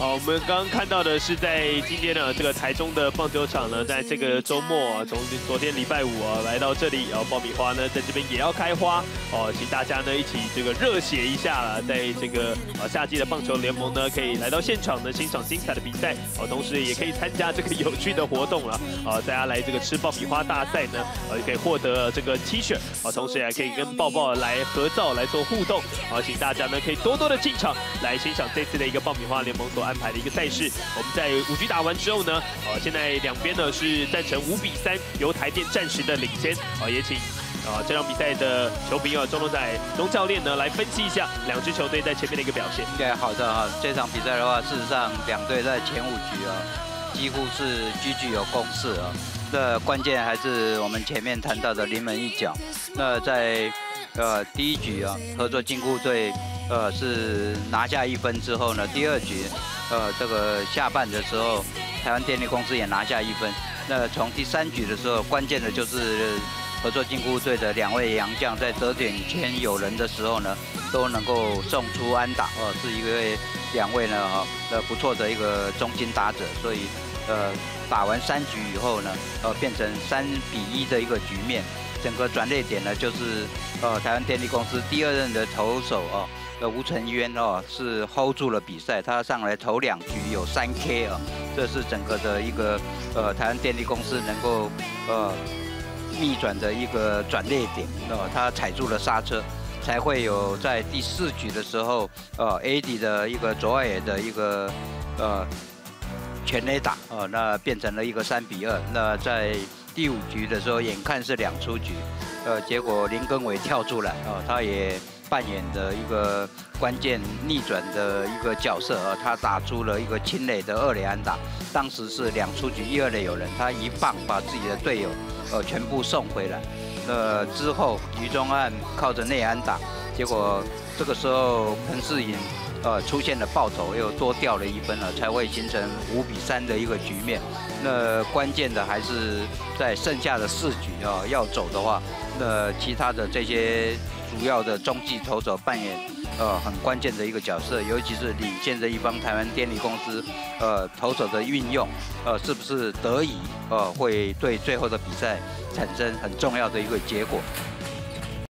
好，我们刚刚看到的是在今天呢，这个台中的棒球场呢，在这个周末啊，从昨天礼拜五啊来到这里，然后爆米花呢在这边也要开花。哦，请大家呢一起这个热血一下啦，在这个呃夏季的棒球联盟呢，可以来到现场呢欣赏精彩的比赛。哦，同时也可以参加这个有趣的活动了啊，大家来这个吃爆米花大赛呢，呃也可以获得这个 T 恤。啊，同时也可以跟抱抱来合照来做互动。啊，请大家呢可以多多的进场来欣赏这次的一个爆米花联盟所安排的一个赛事。我们在五局打完之后呢，呃，现在两边呢是战成五比三，由台电暂时的领先。啊，也请啊这场比赛的球评啊中龙仔钟教练呢来分析一下两支球队在前面的一个表现。应该好的哈，这场比赛的话，事实上两队在前五局啊，几乎是居居有攻势啊。那关键还是我们前面谈到的临门一脚。那在呃第一局啊，合作金库队呃是拿下一分之后呢，第二局呃这个下半的时候，台湾电力公司也拿下一分。那从第三局的时候，关键的就是合作金库队的两位洋将在得点圈有人的时候呢，都能够送出安打哦，是一位两位呢呃不错的一个中心打者，所以呃打完三局以后呢，呃变成三比一的一个局面。整个转捩点呢，就是呃台湾电力公司第二任的投手哦，吴承渊哦是 hold 住了比赛，他上来头两局有三 K 啊，这是整个的一个呃台湾电力公司能够呃逆转的一个转捩点哦，他踩住了刹车，才会有在第四局的时候呃 AD 的一个左耳的一个呃全垒打哦，那变成了一个三比二，那在。第五局的时候，眼看是两出局，呃，结果林根伟跳出来啊，他也扮演的一个关键逆转的一个角色啊，他打出了一个清垒的二垒安打，当时是两出局，一二垒有人，他一棒把自己的队友呃全部送回来，那之后于中汉靠着内安打，结果这个时候彭世颖。呃，出现了爆头，又多掉了一分了，才会形成五比三的一个局面。那关键的还是在剩下的四局啊，要走的话，那其他的这些主要的中继投手扮演呃很关键的一个角色，尤其是领先的一方台湾电力公司，呃，投手的运用，呃，是不是得以呃会对最后的比赛产生很重要的一个结果？